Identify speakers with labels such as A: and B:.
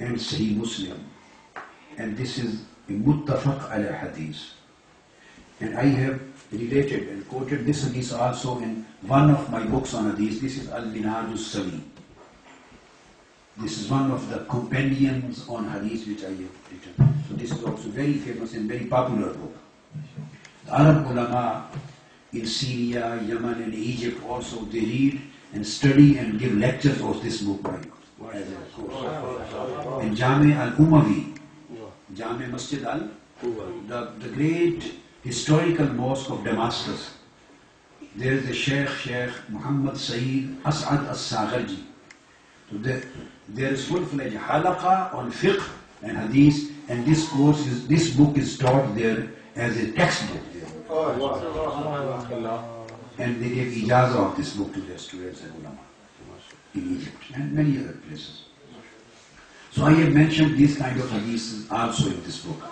A: and Sahih Muslim. And this is a muttafaq ala hadith. And I have related and quoted this hadith also in one of my books on hadith. This is Al-Minhaj Sali. This is one of the compendiums on hadith which I have written. So this is also very famous and very popular book. The Arab ulama in Syria, Yemen and Egypt also they read and study and give lectures of this book by as a course. And Jami al-Umawi, Jami Masjid al, the, the great historical mosque of Damascus. There is a Sheikh, Sheikh Muhammad Saeed As'ad al-Saghaji. So there, there is full-fledged halaqa on fiqh and hadith and this course is, this book is taught there as a textbook. And they gave ijaza of this book to their students and ulama in Egypt and many other places. So I have mentioned these kind of hadiths also in this book.